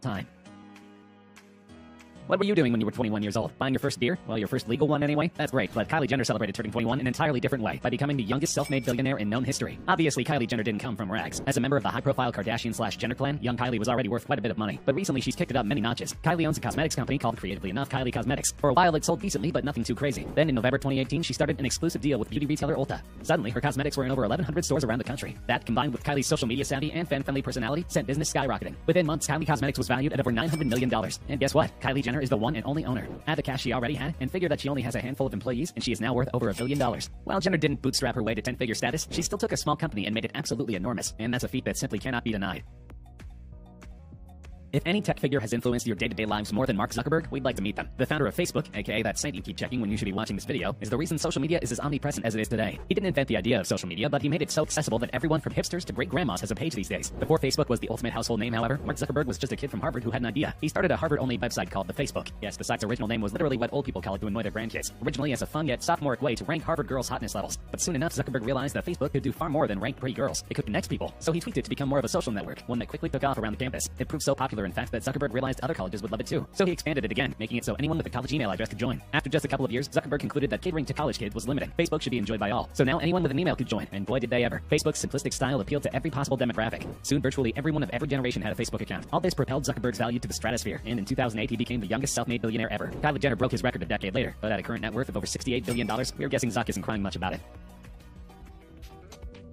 time. What were you doing when you were 21 years old? Buying your first beer? Well, your first legal one anyway? That's great, but Kylie Jenner celebrated turning 21 in an entirely different way by becoming the youngest self-made billionaire in known history. Obviously, Kylie Jenner didn't come from rags. As a member of the high-profile Kardashian slash Jenner clan, young Kylie was already worth quite a bit of money. But recently, she's kicked it up many notches. Kylie owns a cosmetics company called, creatively enough, Kylie Cosmetics. For a while, it sold decently, but nothing too crazy. Then in November 2018, she started an exclusive deal with beauty retailer Ulta. Suddenly, her cosmetics were in over 1,100 stores around the country. That, combined with Kylie's social media savvy and fan-friendly personality, sent business skyrocketing. Within months, Kylie Cosmetics was valued at over $900 million. And guess what? Kylie Jenner is the one and only owner. Add the cash she already had, and figure that she only has a handful of employees, and she is now worth over a billion dollars. While Jenner didn't bootstrap her way to 10-figure status, she still took a small company and made it absolutely enormous, and that's a feat that simply cannot be denied. If any tech figure has influenced your day-to-day lives more than Mark Zuckerberg, we'd like to meet them. The founder of Facebook, aka that site you keep checking when you should be watching this video, is the reason social media is as omnipresent as it is today. He didn't invent the idea of social media, but he made it so accessible that everyone from hipsters to great-grandmas has a page these days. Before Facebook was the ultimate household name, however, Mark Zuckerberg was just a kid from Harvard who had an idea. He started a Harvard-only website called The Facebook. Yes, the site's original name was literally what old people call it to annoy their grandkids, originally as a fun yet sophomoric way to rank Harvard girls' hotness levels. But soon enough, Zuckerberg realized that Facebook could do far more than rank pretty girls. It could connect people. So he tweaked it to become more of a social network, one that quickly took off around the campus. It proved so popular, in fact, that Zuckerberg realized other colleges would love it too. So he expanded it again, making it so anyone with a college email address could join. After just a couple of years, Zuckerberg concluded that catering to college kids was limiting. Facebook should be enjoyed by all. So now anyone with an email could join, and boy did they ever. Facebook's simplistic style appealed to every possible demographic. Soon, virtually everyone of every generation had a Facebook account. All this propelled Zuckerberg's value to the stratosphere, and in 2008 he became the youngest self-made billionaire ever. Kylie Jenner broke his record a decade later, but at a current net worth of over $68 billion, we're guessing Zuck isn't crying much about it.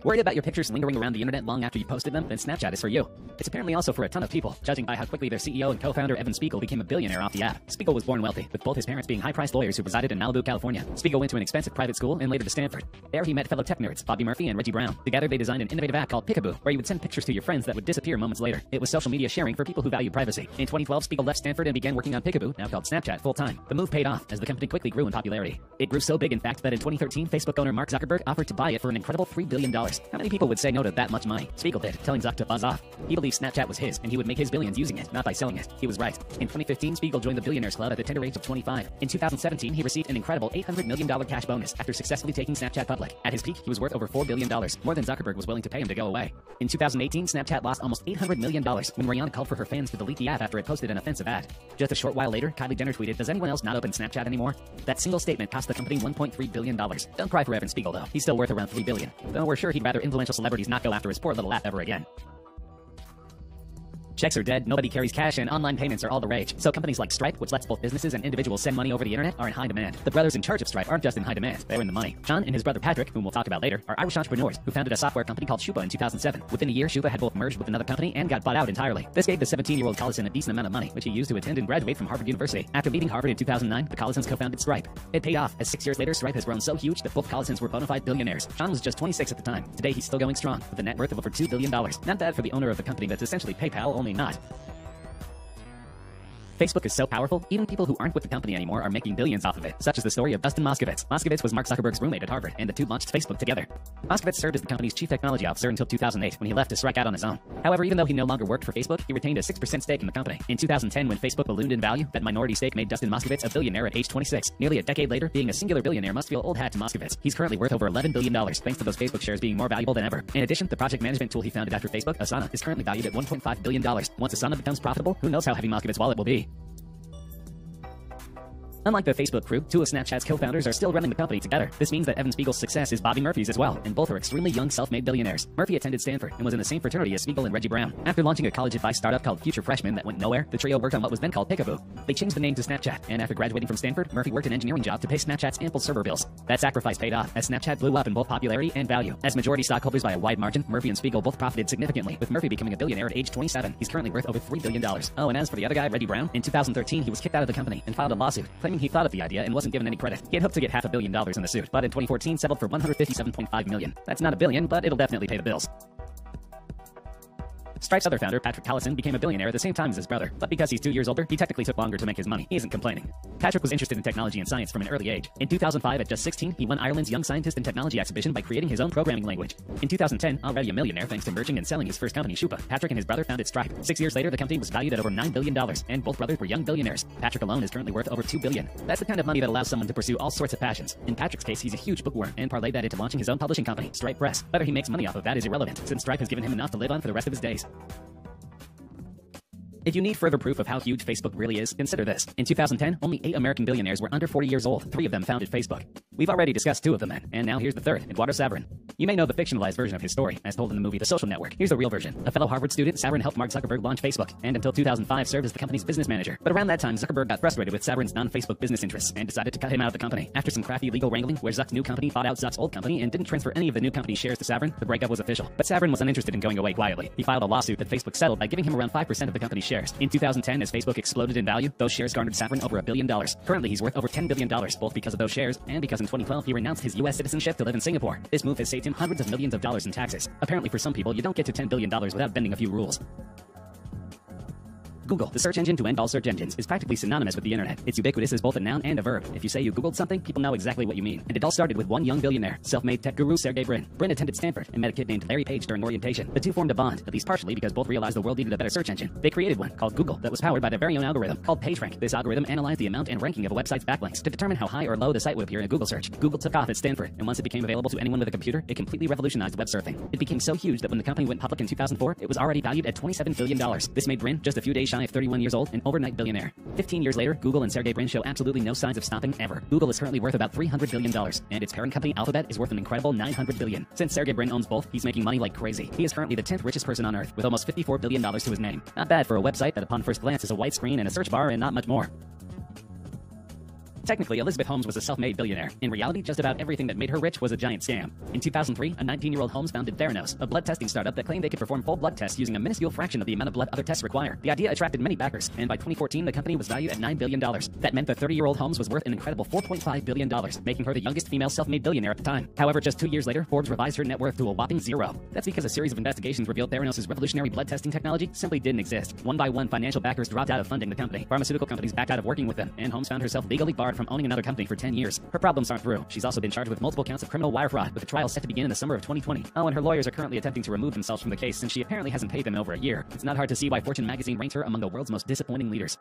Worried about your pictures lingering around the internet long after you posted them? Then Snapchat is for you. It's apparently also for a ton of people, judging by how quickly their CEO and co-founder Evan Spiegel became a billionaire off the app. Spiegel was born wealthy, with both his parents being high-priced lawyers who resided in Malibu, California. Spiegel went to an expensive private school and later to Stanford. There he met fellow tech nerds Bobby Murphy and Reggie Brown. Together they designed an innovative app called Picaboo, where you would send pictures to your friends that would disappear moments later. It was social media sharing for people who value privacy. In 2012, Spiegel left Stanford and began working on Picaboo, now called Snapchat, full-time. The move paid off, as the company quickly grew in popularity. It grew so big, in fact, that in 2013, Facebook owner Mark Zuckerberg offered to buy it for an incredible $3 billion. How many people would say no to that much money? Spiegel did, telling Zuck to buzz off. He believed Snapchat was his, and he would make his billions using it, not by selling it. He was right. In 2015, Spiegel joined the Billionaires Club at the tender age of 25. In 2017, he received an incredible $800 million cash bonus after successfully taking Snapchat public. At his peak, he was worth over $4 billion, more than Zuckerberg was willing to pay him to go away. In 2018, Snapchat lost almost $800 million when Rihanna called for her fans to delete the app after it posted an offensive ad. Just a short while later, Kylie Jenner tweeted, Does anyone else not open Snapchat anymore? That single statement cost the company $1.3 billion. Don't cry for Evan Spiegel, though. He's still worth around 3 billion. Though we're sure he'd rather influential celebrities not go after his poor little app ever again. Checks are dead, nobody carries cash, and online payments are all the rage. So companies like Stripe, which lets both businesses and individuals send money over the internet, are in high demand. The brothers in charge of Stripe aren't just in high demand, they're in the money. Sean and his brother Patrick, whom we'll talk about later, are Irish entrepreneurs who founded a software company called Shuppa in 2007. Within a year, Shuppa had both merged with another company and got bought out entirely. This gave the 17-year-old Collison a decent amount of money, which he used to attend and graduate from Harvard University. After leaving Harvard in 2009, the Collisons co-founded Stripe. It paid off, as six years later, Stripe has grown so huge that both Collisons were bona fide billionaires. Sean was just 26 at the time. Today, he's still going strong, with a net worth of over $2 billion. Not bad for the owner of the company that's essentially PayPal, only not. Facebook is so powerful, even people who aren't with the company anymore are making billions off of it, such as the story of Dustin Moskovitz. Moskovitz was Mark Zuckerberg's roommate at Harvard, and the two launched Facebook together. Moskovitz served as the company's chief technology officer until 2008, when he left to strike out on his own. However, even though he no longer worked for Facebook, he retained a 6% stake in the company. In 2010, when Facebook ballooned in value, that minority stake made Dustin Moskovitz a billionaire at age 26. Nearly a decade later, being a singular billionaire must feel old hat to Moskovitz. He's currently worth over $11 billion, thanks to those Facebook shares being more valuable than ever. In addition, the project management tool he founded after Facebook, Asana, is currently valued at $1.5 billion. Once Asana becomes profitable, who knows how heavy Moskovitz's wallet will be. Unlike the Facebook crew, two of Snapchat's co-founders are still running the company together. This means that Evan Spiegel's success is Bobby Murphy's as well, and both are extremely young self-made billionaires. Murphy attended Stanford and was in the same fraternity as Spiegel and Reggie Brown. After launching a college advice startup called Future Freshman that went nowhere, the trio worked on what was then called Picaboo. They changed the name to Snapchat, and after graduating from Stanford, Murphy worked an engineering job to pay Snapchat's ample server bills. That sacrifice paid off, as Snapchat blew up in both popularity and value. As majority stockholders by a wide margin, Murphy and Spiegel both profited significantly, with Murphy becoming a billionaire at age 27. He's currently worth over $3 billion. Oh, and as for the other guy, Reggie Brown, in 2013 he was kicked out of the company and filed a lawsuit, claiming he thought of the idea and wasn't given any credit. He had hoped to get half a billion dollars in the suit, but in 2014 settled for 157.5 million. That's not a billion, but it'll definitely pay the bills. Stripe's other founder, Patrick Collison, became a billionaire at the same time as his brother, but because he's two years older, he technically took longer to make his money. He isn't complaining. Patrick was interested in technology and science from an early age. In 2005, at just 16, he won Ireland's Young Scientist and Technology exhibition by creating his own programming language. In 2010, already a millionaire thanks to merging and selling his first company, Shuppa, Patrick and his brother founded Stripe. Six years later, the company was valued at over $9 billion, and both brothers were young billionaires. Patrick alone is currently worth over 2 billion. That's the kind of money that allows someone to pursue all sorts of passions. In Patrick's case, he's a huge bookworm, and parlayed that into launching his own publishing company, Stripe Press. Whether he makes money off of that is irrelevant, since Stripe has given him enough to live on for the rest of his days. If you need further proof of how huge Facebook really is, consider this. In 2010, only eight American billionaires were under 40 years old. Three of them founded Facebook. We've already discussed two of them, and now here's the third, Eduardo Saverin. You may know the fictionalized version of his story, as told in the movie The Social Network. Here's the real version. A fellow Harvard student, Saverin helped Mark Zuckerberg launch Facebook, and until 2005 served as the company's business manager. But around that time, Zuckerberg got frustrated with Saverin's non-Facebook business interests and decided to cut him out of the company. After some crafty legal wrangling, where Zuck's new company bought out Zuck's old company and didn't transfer any of the new company's shares to Saverin, the breakup was official. But Saverin was uninterested in going away quietly. He filed a lawsuit that Facebook settled by giving him around 5% of the company's shares. In 2010, as Facebook exploded in value, those shares garnered Saverin over a billion dollars. Currently, he's worth over $10 billion, both because of those shares and because in 2012 he renounced his U.S. citizenship to live in Singapore. This move has saved hundreds of millions of dollars in taxes. Apparently, for some people, you don't get to $10 billion without bending a few rules. Google, the search engine to end all search engines, is practically synonymous with the internet. It's ubiquitous as both a noun and a verb. If you say you Googled something, people know exactly what you mean. And it all started with one young billionaire, self-made tech guru Sergey Brin. Brin attended Stanford and met a kid named Larry Page during orientation. The two formed a bond, at least partially because both realized the world needed a better search engine. They created one called Google that was powered by their very own algorithm called PageRank. This algorithm analyzed the amount and ranking of a website's backlinks to determine how high or low the site would appear in a Google search. Google took off at Stanford, and once it became available to anyone with a computer, it completely revolutionized web surfing. It became so huge that when the company went public in 2004, it was already valued at $27 billion. This made Brin just a few days shy of 31 years old an overnight billionaire. 15 years later, Google and Sergey Brin show absolutely no signs of stopping ever. Google is currently worth about $300 billion, and its parent company Alphabet is worth an incredible 900 billion. Since Sergey Brin owns both, he's making money like crazy. He is currently the 10th richest person on earth, with almost $54 billion to his name. Not bad for a website that upon first glance is a white screen and a search bar and not much more. Technically, Elizabeth Holmes was a self-made billionaire. In reality, just about everything that made her rich was a giant scam. In 2003, a 19-year-old Holmes founded Theranos, a blood testing startup that claimed they could perform full blood tests using a minuscule fraction of the amount of blood other tests require. The idea attracted many backers, and by 2014, the company was valued at $9 billion. That meant the 30-year-old Holmes was worth an incredible $4.5 billion, making her the youngest female self-made billionaire at the time. However, just two years later, Forbes revised her net worth to a whopping zero. That's because a series of investigations revealed Theranos' revolutionary blood testing technology simply didn't exist. One by one, financial backers dropped out of funding the company. Pharmaceutical companies backed out of working with them, and Holmes found herself legally barred from owning another company for 10 years. Her problems aren't through. She's also been charged with multiple counts of criminal wire fraud, with the trial set to begin in the summer of 2020. Oh, and her lawyers are currently attempting to remove themselves from the case since she apparently hasn't paid them in over a year. It's not hard to see why Fortune magazine ranks her among the world's most disappointing leaders.